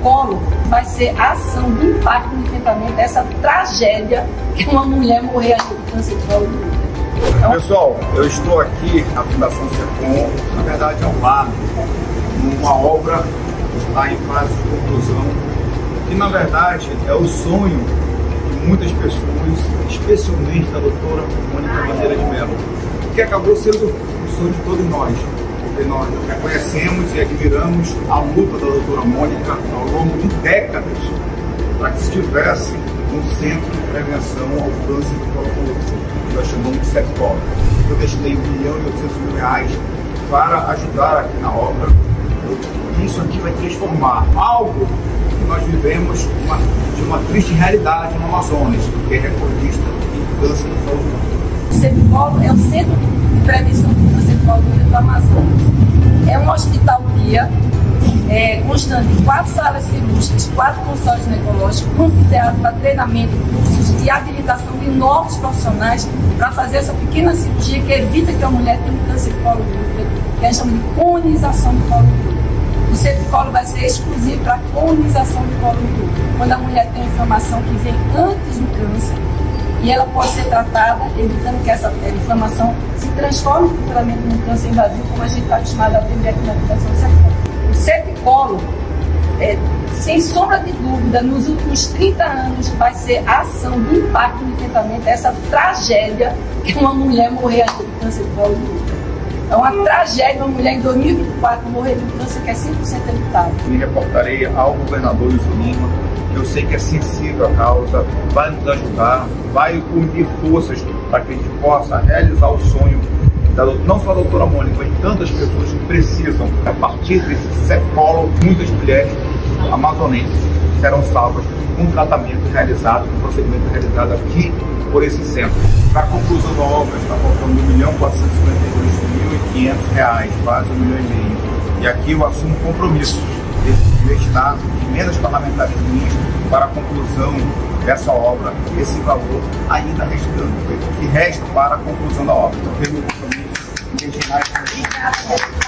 CEPCOLO vai ser a ação do impacto no enfrentamento dessa tragédia que uma mulher morrer de câncer de colo do. Então, Pessoal, eu estou aqui na Fundação SECOM, na verdade é um lado, numa obra que está em fase de conclusão, que na verdade é o sonho de muitas pessoas, especialmente da doutora Mônica Bandeira de Mello, que acabou sendo o sonho de todos nós, porque nós reconhecemos e admiramos a luta da doutora Mônica ao longo de décadas para que se tivesse um centro de prevenção ao câncer de colo que nós chamamos de CEPCOL. Eu destinei 1 milhão e 800 mil reais para ajudar aqui na obra. Isso aqui vai transformar algo que nós vivemos uma, de uma triste realidade no Amazonas, que é recordista em câncer de colo O CEPCOL é o Centro de Prevenção do Câncer de colo do Amazonas. É um hospital guia é, constante de quatro salas cirúrgicas, quatro consultórios ginecológicos, anfiteatro para treinamento, cursos de habilitação de novos profissionais para fazer essa pequena cirurgia que evita que a mulher tenha um câncer de colo do útero, que a gente chama de colonização do colo do útero. O cervicolo vai ser exclusivo para a colonização do colo útero, quando a mulher tem inflamação que vem antes do câncer e ela pode ser tratada, evitando que essa inflamação se transforme futuramente num câncer invasivo, como a gente está acostumado a atender aqui na Fundação Cervicolo. O Cepicolo, é, sem sombra de dúvida, nos últimos 30 anos vai ser a ação do impacto no enfrentamento dessa tragédia que uma mulher morrer de câncer de colo do útero. É uma tragédia uma mulher em 2024 morrer de câncer que é 100% evitável. Me reportarei ao governador Wilson Lima, que eu sei que é sensível à causa, vai nos ajudar, vai unir forças para que a gente possa realizar o sonho da, não só da doutora Mônica, mas tantas pessoas que precisam, a partir desse sepolo, muitas mulheres amazonenses serão salvas com um tratamento realizado, um procedimento realizado aqui por esse centro. Para a conclusão da obra, está faltando R$ 1.452.500, reais, quase um milhão e meio. E aqui eu assumo compromisso de destinar emendas parlamentares minhas para a conclusão dessa obra, esse valor ainda restando, que resta para a conclusão da obra. Então, tenho um compromisso de destinar esse.